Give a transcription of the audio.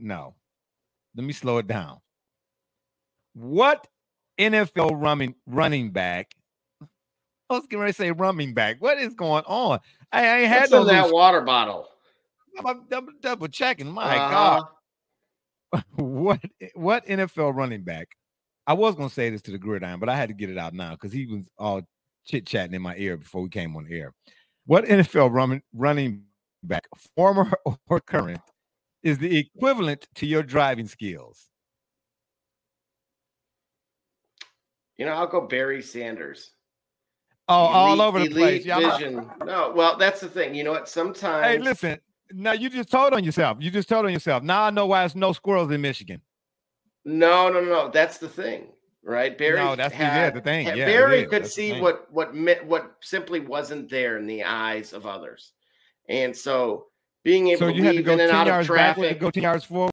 no. Let me slow it down. What NFL running running back? I was going to say running back. What is going on? I, I had What's no in that water bottle? I'm double, double checking. My Uh-huh. God, what what NFL running back? I was gonna say this to the gridiron, but I had to get it out now because he was all chit chatting in my ear before we came on air. What NFL running running back, former or current, is the equivalent to your driving skills? You know, I'll go Barry Sanders. Oh, all over the place. elite vision. No, well, that's the thing. You know what? Sometimes Hey, listen. Now you just told on yourself. You just told on yourself. Now I know why there's no squirrels in Michigan. No, no, no, no. That's the thing, right? Barry. No, that's the- yeah, had- the thing. had- Yeah, Barry could That's see what what what simply wasn't there in the eyes of others, and so being able So to you had to go in and ten out of backward to traffic. go ten yards forward.